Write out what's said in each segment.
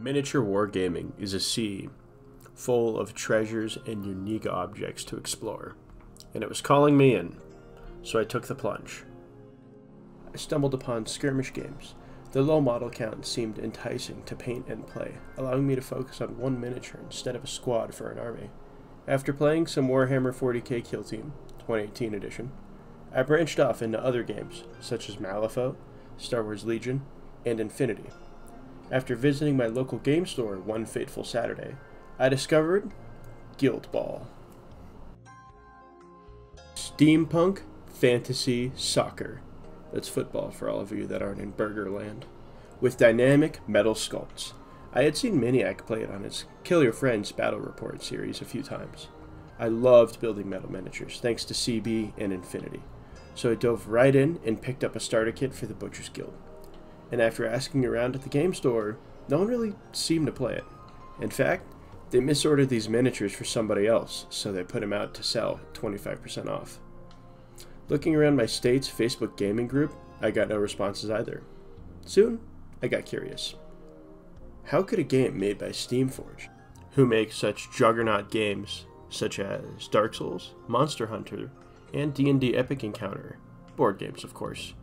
Miniature wargaming is a sea full of treasures and unique objects to explore, and it was calling me in, so I took the plunge. I stumbled upon skirmish games. The low model count seemed enticing to paint and play, allowing me to focus on one miniature instead of a squad for an army. After playing some Warhammer 40k Kill Team, 2018 edition, I branched off into other games, such as Malifaux, Star Wars Legion, and Infinity. After visiting my local game store one fateful Saturday, I discovered Guild Ball. Steampunk Fantasy Soccer. That's football for all of you that aren't in Burgerland. With dynamic metal sculpts. I had seen Miniac play it on his Kill Your Friends Battle Report series a few times. I loved building metal miniatures, thanks to CB and Infinity. So I dove right in and picked up a starter kit for the Butcher's Guild and after asking around at the game store, no one really seemed to play it. In fact, they misordered these miniatures for somebody else, so they put them out to sell 25% off. Looking around my state's Facebook gaming group, I got no responses either. Soon, I got curious. How could a game made by Steamforge, who make such juggernaut games such as Dark Souls, Monster Hunter, and D&D Epic Encounter, board games of course,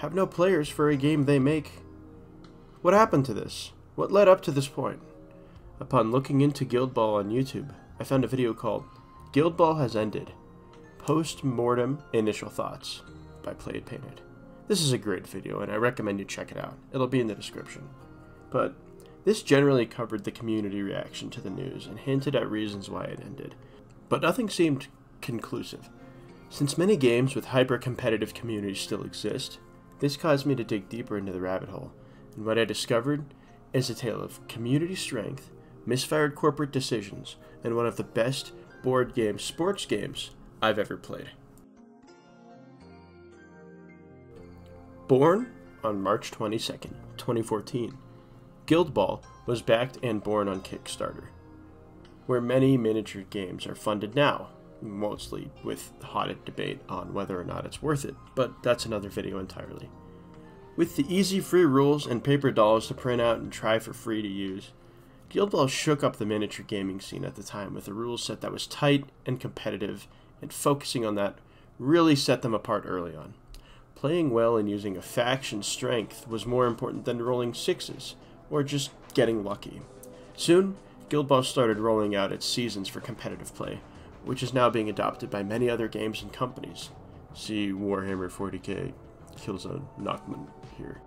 have no players for a game they make. What happened to this? What led up to this point? Upon looking into Guild Ball on YouTube, I found a video called Guild Ball Has Ended Post Mortem Initial Thoughts by Played Painted. This is a great video and I recommend you check it out. It'll be in the description. But this generally covered the community reaction to the news and hinted at reasons why it ended, but nothing seemed conclusive. Since many games with hyper competitive communities still exist, this caused me to dig deeper into the rabbit hole, and what I discovered is a tale of community strength, misfired corporate decisions, and one of the best board game sports games I've ever played. Born on March 22nd, 2014, Guild Ball was backed and born on Kickstarter, where many miniature games are funded now, mostly with hot debate on whether or not it's worth it, but that's another video entirely. With the easy free rules and paper dolls to print out and try for free to use, Guild Ball shook up the miniature gaming scene at the time with a rule set that was tight and competitive, and focusing on that really set them apart early on. Playing well and using a faction strength was more important than rolling sixes, or just getting lucky. Soon, Guild Ball started rolling out its seasons for competitive play, which is now being adopted by many other games and companies. See Warhammer 40k, Killzone, Nachman here.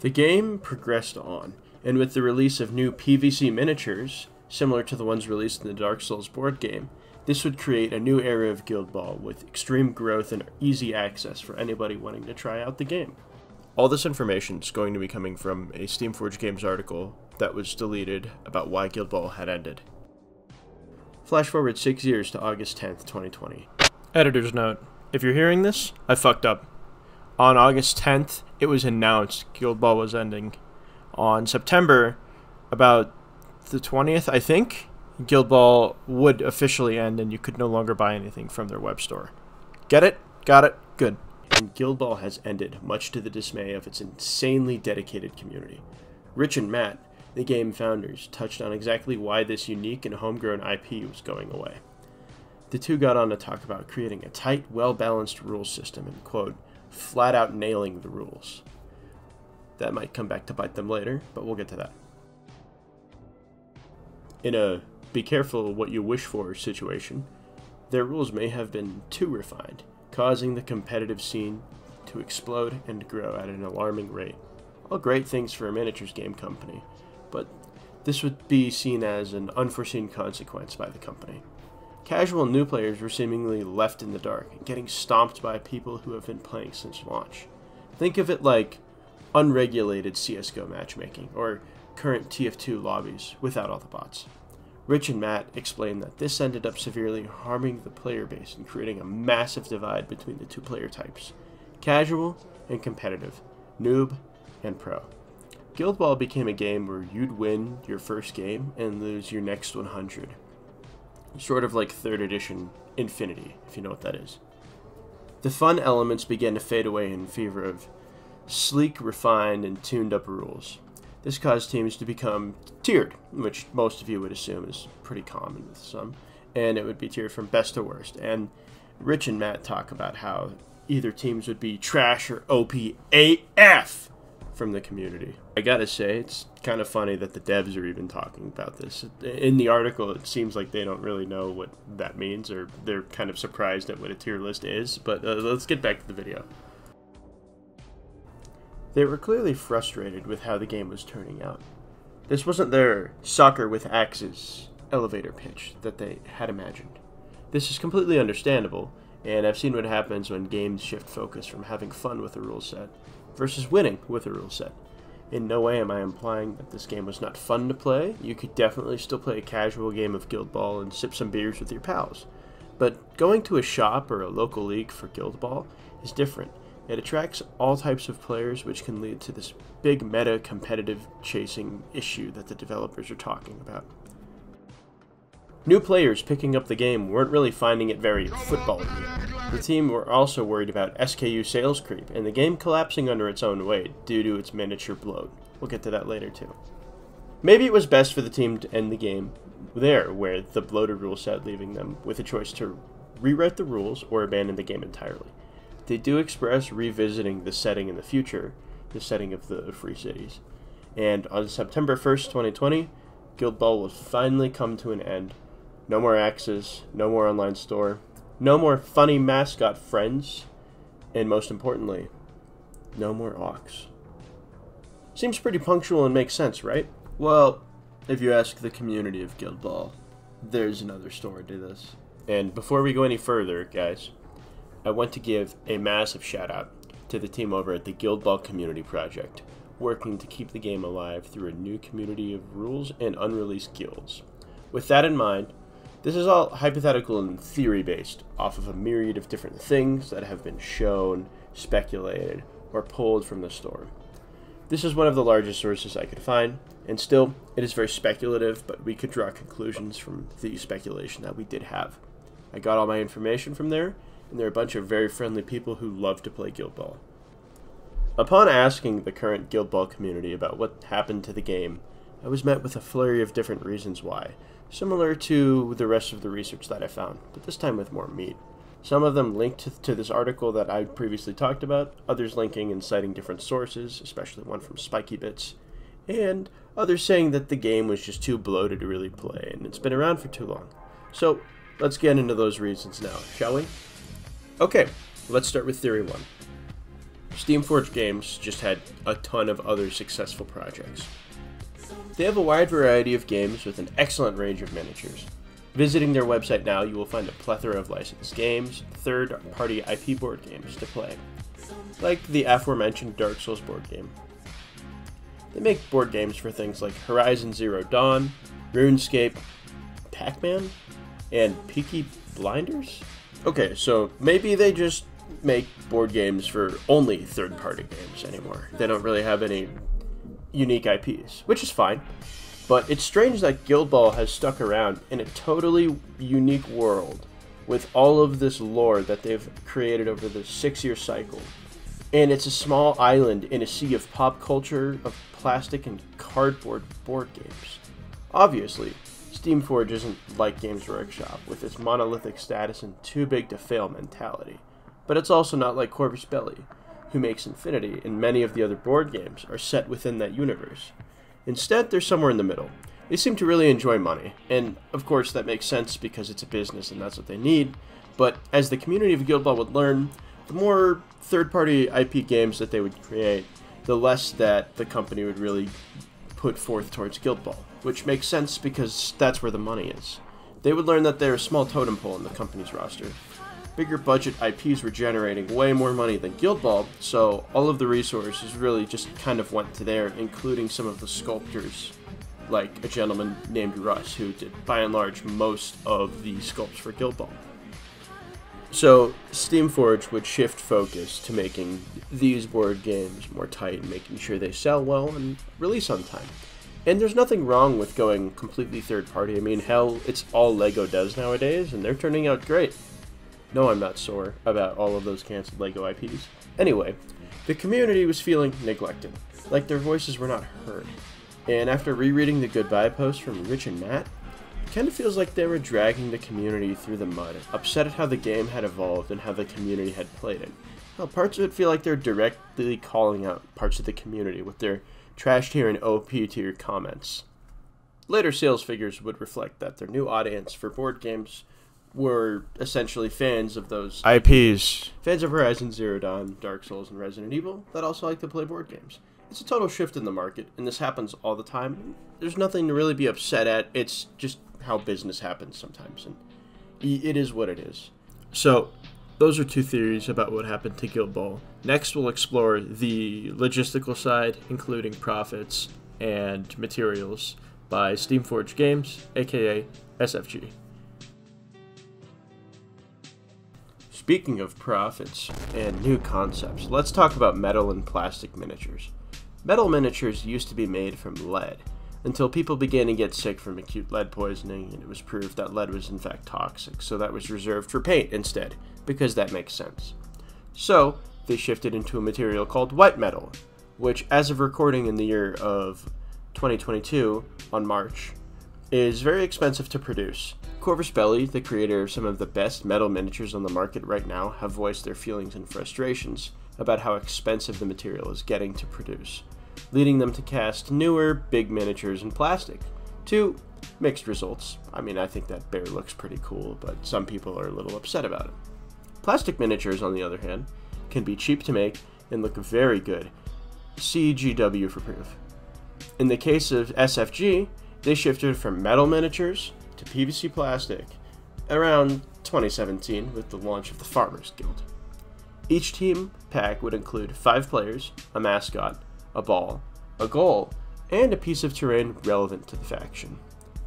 The game progressed on, and with the release of new PVC miniatures, similar to the ones released in the Dark Souls board game, this would create a new era of Guild Ball with extreme growth and easy access for anybody wanting to try out the game. All this information is going to be coming from a Steamforge Games article that was deleted about why Guild Ball had ended. Flash forward six years to August 10th, 2020. Editor's note. If you're hearing this, I fucked up. On August 10th, it was announced Guild Ball was ending. On September, about the 20th, I think, Guild Ball would officially end and you could no longer buy anything from their web store. Get it? Got it? Good. And Guild Ball has ended, much to the dismay of its insanely dedicated community. Rich and Matt, the game founders touched on exactly why this unique and homegrown IP was going away. The two got on to talk about creating a tight, well balanced rule system and, quote, flat out nailing the rules. That might come back to bite them later, but we'll get to that. In a be careful what you wish for situation, their rules may have been too refined, causing the competitive scene to explode and grow at an alarming rate. All great things for a miniatures game company, but this would be seen as an unforeseen consequence by the company. Casual new players were seemingly left in the dark, getting stomped by people who have been playing since launch. Think of it like unregulated CSGO matchmaking, or current TF2 lobbies without all the bots. Rich and Matt explained that this ended up severely harming the player base and creating a massive divide between the two player types casual and competitive, noob and pro. Guild Ball became a game where you'd win your first game and lose your next 100. Sort of like 3rd edition Infinity, if you know what that is. The fun elements began to fade away in favor of sleek, refined, and tuned up rules. This caused teams to become tiered, which most of you would assume is pretty common with some, and it would be tiered from best to worst. And Rich and Matt talk about how either teams would be trash or OPAF from the community. I gotta say, it's kind of funny that the devs are even talking about this. In the article, it seems like they don't really know what that means, or they're kind of surprised at what a tier list is. But uh, let's get back to the video. They were clearly frustrated with how the game was turning out. This wasn't their soccer with axes elevator pitch that they had imagined. This is completely understandable, and I've seen what happens when games shift focus from having fun with a rule set versus winning with a rule set. In no way am I implying that this game was not fun to play. You could definitely still play a casual game of Guild Ball and sip some beers with your pals. But going to a shop or a local league for Guild Ball is different. It attracts all types of players, which can lead to this big meta competitive chasing issue that the developers are talking about. New players picking up the game weren't really finding it very football The team were also worried about SKU sales creep and the game collapsing under its own weight due to its miniature bloat. We'll get to that later too. Maybe it was best for the team to end the game there, where the bloated rule set leaving them with a choice to rewrite the rules or abandon the game entirely. They do express revisiting the setting in the future, the setting of the Free Cities. And on September 1st, 2020, Guild Ball will finally come to an end no more axes, no more online store, no more funny mascot friends, and most importantly, no more Ox. Seems pretty punctual and makes sense, right? Well, if you ask the community of Guild Ball, there's another story to this. And before we go any further, guys, I want to give a massive shout out to the team over at the Guild Ball Community Project, working to keep the game alive through a new community of rules and unreleased guilds. With that in mind, this is all hypothetical and theory based, off of a myriad of different things that have been shown, speculated, or pulled from the storm. This is one of the largest sources I could find, and still, it is very speculative, but we could draw conclusions from the speculation that we did have. I got all my information from there, and there are a bunch of very friendly people who love to play Guild Ball. Upon asking the current Guild Ball community about what happened to the game, I was met with a flurry of different reasons why, similar to the rest of the research that I found, but this time with more meat. Some of them linked to, this article that I previously talked about, others linking and citing different sources, especially one from Spikey Bits, and others saying that the game was just too bloated to really play and it's been around for too long. So let's get into those reasons now, shall we? Okay, let's start with Theory 1. Steamforged Games just had a ton of other successful projects. They have a wide variety of games with an excellent range of miniatures. Visiting their website now, you will find a plethora of licensed games, third party IP board games to play, like the aforementioned Dark Souls board game. They make board games for things like Horizon Zero Dawn, RuneScape, Pac Man, and Peaky Blinders? Okay, so maybe they just make board games for only third party games anymore. They don't really have any unique IPs, which is fine. But it's strange that Guild Ball has stuck around in a totally unique world with all of this lore that they've created over the six year cycle. And it's a small island in a sea of pop culture, of plastic and cardboard board games. Obviously, Steamforge isn't like Games Workshop, with its monolithic status and too big to fail mentality. But it's also not like Corvus Belli, who makes Infinity, and many of the other board games are set within that universe. Instead, they're somewhere in the middle. They seem to really enjoy money, and of course that makes sense because it's a business and that's what they need, but as the community of Guild Ball would learn, the more third-party IP games that they would create, the less that the company would really put forth towards Guild Ball, which makes sense because that's where the money is. They would learn that they're a small totem pole in the company's roster, bigger budget IPs were generating way more money than Guild Ball, so all of the resources really just kind of went to there, including some of the sculptors, like a gentleman named Russ, who did by and large most of the sculpts for Guild Ball. So Steamforge would shift focus to making these board games more tight and making sure they sell well and release on time. And there's nothing wrong with going completely third party. I mean, hell, it's all LEGO does nowadays, and they're turning out great. No, I'm not sore about all of those cancelled LEGO IPs. Anyway, the community was feeling neglected, like their voices were not heard. And after rereading the goodbye post from Rich and Matt, it kind of feels like they were dragging the community through the mud, upset at how the game had evolved and how the community had played it. Well, parts of it feel like they're directly calling out parts of the community with their trash tier and OP tier comments. Later sales figures would reflect that their new audience for board games were essentially fans of those IPs. Fans of Horizon Zero Dawn, Dark Souls, and Resident Evil that also like to play board games. It's a total shift in the market, and this happens all the time. There's nothing to really be upset at. It's just how business happens sometimes, and it is what it is. So, those are two theories about what happened to Guild Ball. Next, we'll explore the logistical side, including profits and materials, by Steamforged Games, aka SFG. Speaking of profits and new concepts, let's talk about metal and plastic miniatures. Metal miniatures used to be made from lead, until people began to get sick from acute lead poisoning and it was proved that lead was in fact toxic, so that was reserved for paint instead, because that makes sense. So, they shifted into a material called white metal, which, as of recording in the year of 2022, on March, is very expensive to produce. Corvus Belli, the creator of some of the best metal miniatures on the market right now, have voiced their feelings and frustrations about how expensive the material is getting to produce, leading them to cast newer, big miniatures in plastic. To mixed results. I mean, I think that bear looks pretty cool, but some people are a little upset about it. Plastic miniatures, on the other hand, can be cheap to make and look very good. CGW for proof. In the case of SFG, they shifted from metal miniatures to PVC plastic around 2017 with the launch of the Farmers Guild. Each team pack would include five players, a mascot, a ball, a goal, and a piece of terrain relevant to the faction.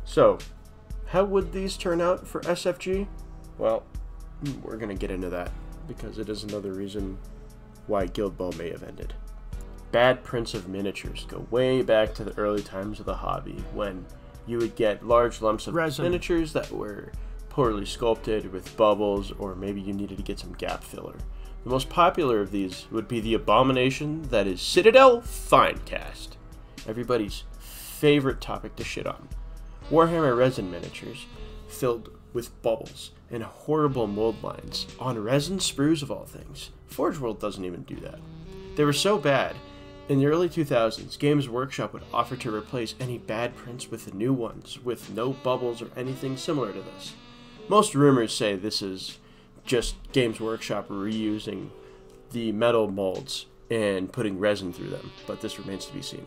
So, how would these turn out for SFG? Well, we're going to get into that because it is another reason why Guild Ball may have ended. Bad prints of miniatures go way back to the early times of the hobby when you would get large lumps of Resin. miniatures that were poorly sculpted with bubbles, or maybe you needed to get some gap filler. The most popular of these would be the abomination that is Citadel Finecast, everybody's favorite topic to shit on. Warhammer resin miniatures filled with bubbles and horrible mold lines on resin sprues of all things. Forge World doesn't even do that. They were so bad in the early 2000s, Games Workshop would offer to replace any bad prints with new ones, with no bubbles or anything similar to this. Most rumors say this is just Games Workshop reusing the metal molds and putting resin through them, but this remains to be seen.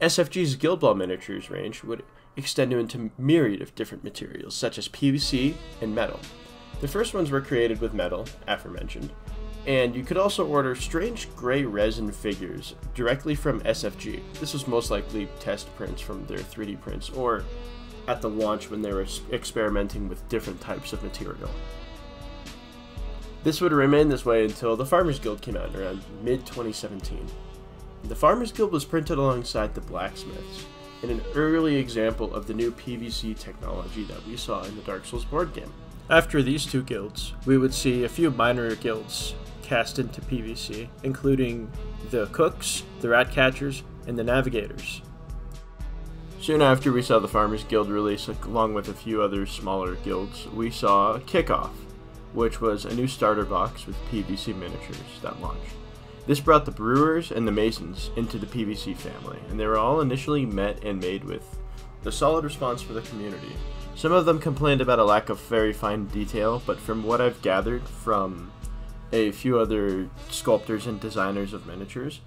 SFG's Guild Ball miniatures range would extend into myriad of different materials, such as PVC and metal. The first ones were created with metal, aforementioned, and you could also order strange gray resin figures directly from SFG. This was most likely test prints from their 3D prints or at the launch when they were experimenting with different types of material. This would remain this way until the Farmers Guild came out around mid 2017. The Farmers Guild was printed alongside the Blacksmiths, in an early example of the new PVC technology that we saw in the Dark Souls board game. After these two guilds, we would see a few minor guilds cast into PVC, including the Cooks, the Rat Catchers, and the Navigators. Soon after we saw the Farmers Guild release, along with a few other smaller guilds, we saw Kickoff, which was a new starter box with PVC miniatures that launched. This brought the Brewers and the Masons into the PVC family, and they were all initially met and made with a solid response for the community. Some of them complained about a lack of very fine detail, but from what I've gathered from a few other sculptors and designers of miniatures.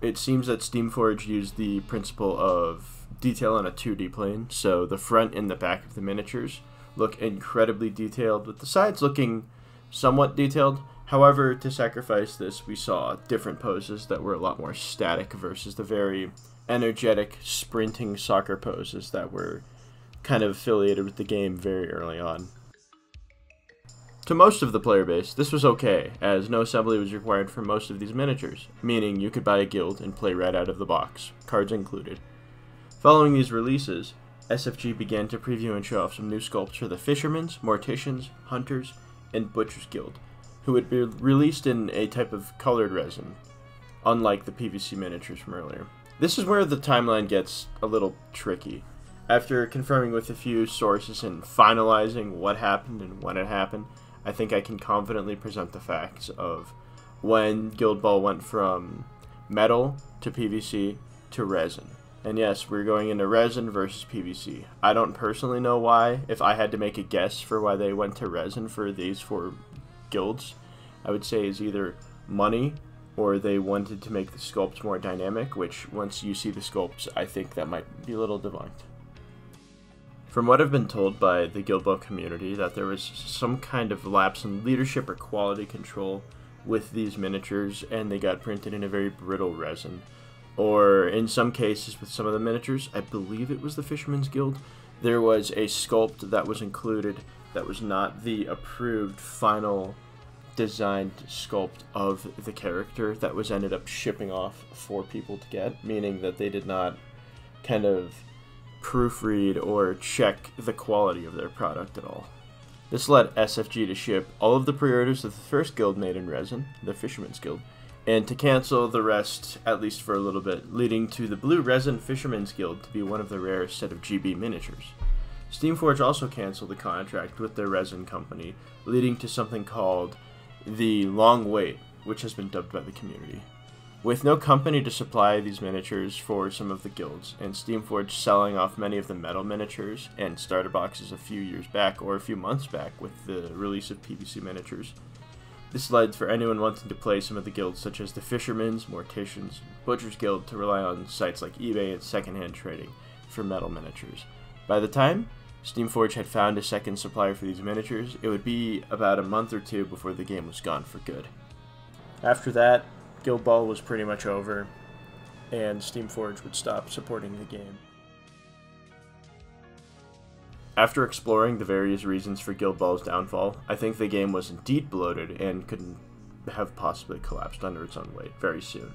It seems that Steamforge used the principle of detail on a 2D plane, so the front and the back of the miniatures look incredibly detailed, with the sides looking somewhat detailed. However, to sacrifice this, we saw different poses that were a lot more static versus the very energetic, sprinting soccer poses that were kind of affiliated with the game very early on. To most of the player base, this was okay, as no assembly was required for most of these miniatures, meaning you could buy a guild and play right out of the box, cards included. Following these releases, SFG began to preview and show off some new sculpts for the Fishermen's, Morticians, Hunters, and Butchers Guild, who would be released in a type of colored resin, unlike the PVC miniatures from earlier. This is where the timeline gets a little tricky. After confirming with a few sources and finalizing what happened and when it happened, I think I can confidently present the facts of when Guild Ball went from metal to PVC to resin. And yes, we're going into resin versus PVC. I don't personally know why. If I had to make a guess for why they went to resin for these four guilds, I would say is either money or they wanted to make the sculpts more dynamic, which once you see the sculpts, I think that might be a little debunked. From what I've been told by the Guild community, that there was some kind of lapse in leadership or quality control with these miniatures, and they got printed in a very brittle resin. Or in some cases, with some of the miniatures, I believe it was the Fisherman's Guild, there was a sculpt that was included that was not the approved final designed sculpt of the character that was ended up shipping off for people to get, meaning that they did not kind of proofread or check the quality of their product at all. This led SFG to ship all of the pre-orders of the first guild made in resin, the Fisherman's Guild, and to cancel the rest, at least for a little bit, leading to the Blue Resin Fisherman's Guild to be one of the rarest set of GB miniatures. Steamforge also canceled the contract with their resin company, leading to something called the long wait, which has been dubbed by the community. With no company to supply these miniatures for some of the guilds, and Steamforge selling off many of the metal miniatures and starter boxes a few years back or a few months back with the release of PVC miniatures, this led for anyone wanting to play some of the guilds such as the Fishermen's, Morticians, Butcher's Guild to rely on sites like eBay and secondhand trading for metal miniatures. By the time Steamforge had found a second supplier for these miniatures, it would be about a month or two before the game was gone for good. After that, Guild Ball was pretty much over, and Steamforge would stop supporting the game. After exploring the various reasons for Guild Ball's downfall, I think the game was indeed bloated and could have possibly collapsed under its own weight very soon.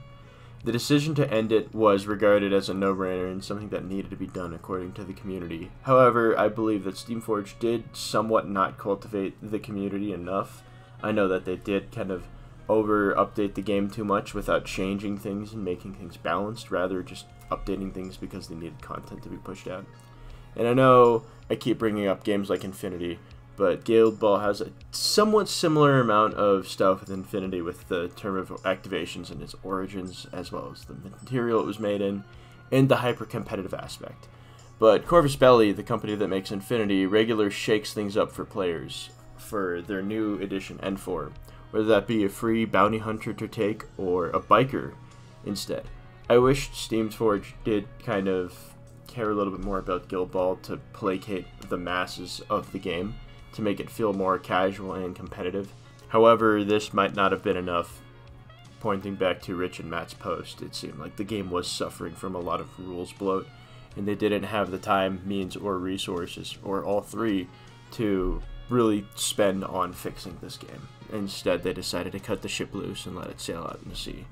The decision to end it was regarded as a no-brainer and something that needed to be done according to the community. However, I believe that Steamforge did somewhat not cultivate the community enough. I know that they did kind of over update the game too much without changing things and making things balanced, rather just updating things because they needed content to be pushed out. And I know I keep bringing up games like Infinity, but Guild Ball has a somewhat similar amount of stuff with Infinity with the term of activations and its origins, as well as the material it was made in, and the hyper competitive aspect. But Corvus Belli, the company that makes Infinity, regularly shakes things up for players for their new edition N4, whether that be a free bounty hunter to take or a biker instead. I wish Steam's Forge did kind of care a little bit more about Guild Ball to placate the masses of the game, to make it feel more casual and competitive. However, this might not have been enough. Pointing back to Rich and Matt's post, it seemed like the game was suffering from a lot of rules bloat, and they didn't have the time, means, or resources, or all three, to really spend on fixing this game. Instead, they decided to cut the ship loose and let it sail out in the sea.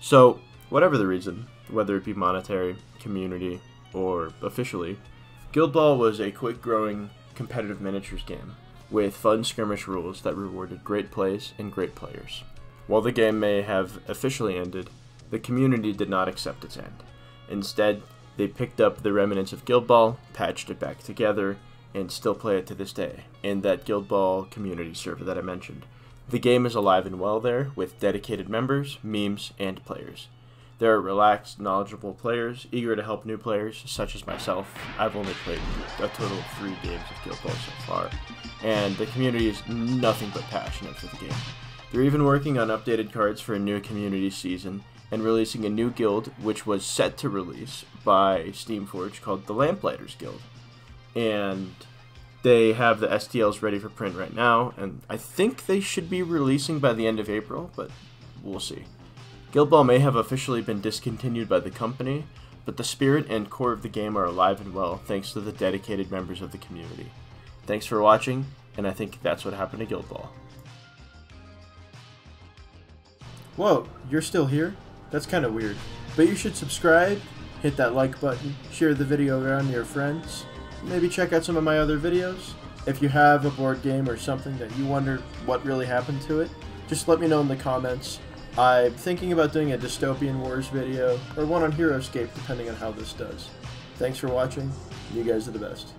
So, whatever the reason, whether it be monetary, community, or officially, Guild Ball was a quick growing competitive miniatures game with fun skirmish rules that rewarded great plays and great players. While the game may have officially ended, the community did not accept its end. Instead, they picked up the remnants of Guild Ball, patched it back together, and still play it to this day in that Guild Ball community server that I mentioned. The game is alive and well there with dedicated members, memes, and players. There are relaxed, knowledgeable players, eager to help new players, such as myself. I've only played a total of three games of Guild Ball so far, and the community is nothing but passionate for the game. They're even working on updated cards for a new community season, and releasing a new guild, which was set to release by Steamforge called the Lamplighters Guild. And they have the STLs ready for print right now, and I think they should be releasing by the end of April, but we'll see. Guild Ball may have officially been discontinued by the company, but the spirit and core of the game are alive and well thanks to the dedicated members of the community. Thanks for watching, and I think that's what happened to Guild Ball. Whoa, you're still here? That's kind of weird. But you should subscribe, hit that like button, share the video around to your friends, maybe check out some of my other videos. If you have a board game or something that you wonder what really happened to it, just let me know in the comments I'm thinking about doing a Dystopian Wars video, or one on Heroescape, depending on how this does. Thanks for watching, you guys are the best.